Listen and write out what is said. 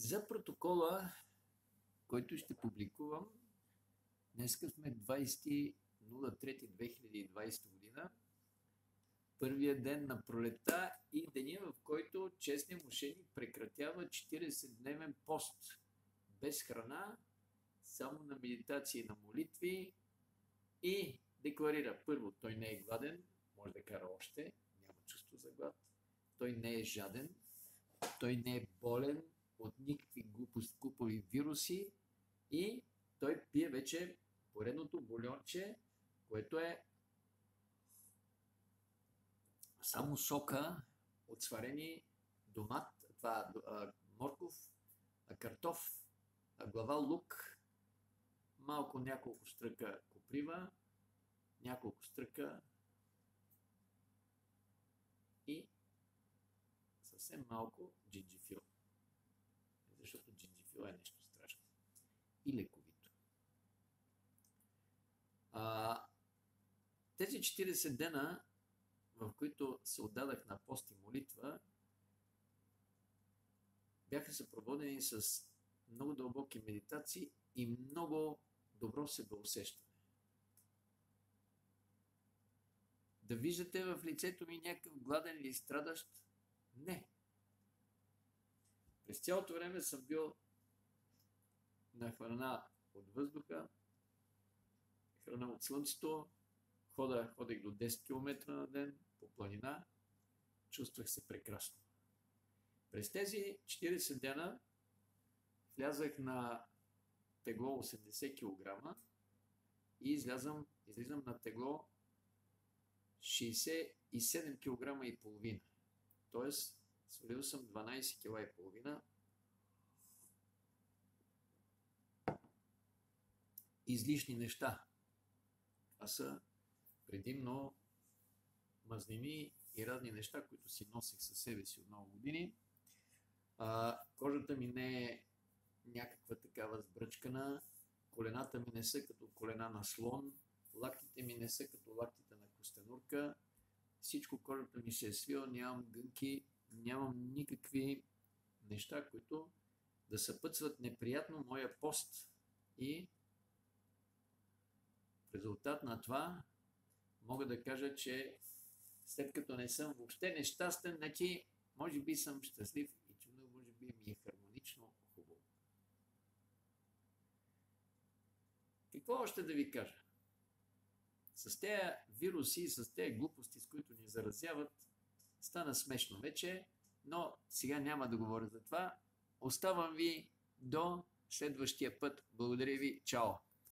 За протокола, който ще публикувам, днеска сме 20.03.2020 година, първия ден на пролета и деня, в който честният мошеник прекратява 40-дневен пост. Без храна, само на медитации на молитви и декларира първо, той не е гладен, може да кара още, няма чувство за глад, той не е жаден, той не е болен от никакви глупост, глупови вируси и той пие вече поредното бульонче, което е само сока от сварени домат, това а, морков, а, картоф, а, глава лук, малко няколко стръка коприва, няколко стръка и съвсем малко джинджифил. Защото джинджифил е нещо страшно. И лековито. А, тези 40 дена, в които се отдадах на пост и молитва, бяха съпроводени с много дълбоки медитации и много добро себеусещане. Да виждате в лицето ми някакъв гладен или страдащ? Не. През цялото време съм бил на храна от въздуха, храна от слънцето, хода, ходех до 10 км на ден по планина, чувствах се прекрасно. През тези 40 дена влязах на тегло 80 кг и излязам, излизам на тегло 67 кг и половина. Тоест, свалил съм 12 кг и половина. Излишни неща. Това са предимно мазнини и разни неща, които си носих със себе си от много години. А, кожата ми не е някаква такава сбръчкана, колената ми не са като колена на слон, лактите ми не са като лактите на костенурка, всичко кожата ми се е свила, нямам гънки, нямам никакви неща, които да съпътстват неприятно моя пост. И в резултат на това мога да кажа, че след като не съм въобще нещастен, значи може би съм щастлив и чудо, може би ми е хармонично хубаво. Какво още да ви кажа? С тези вируси, с тези глупости, с които ни заразяват, стана смешно вече, но сега няма да говоря за това. Оставам ви до следващия път. Благодаря ви. Чао!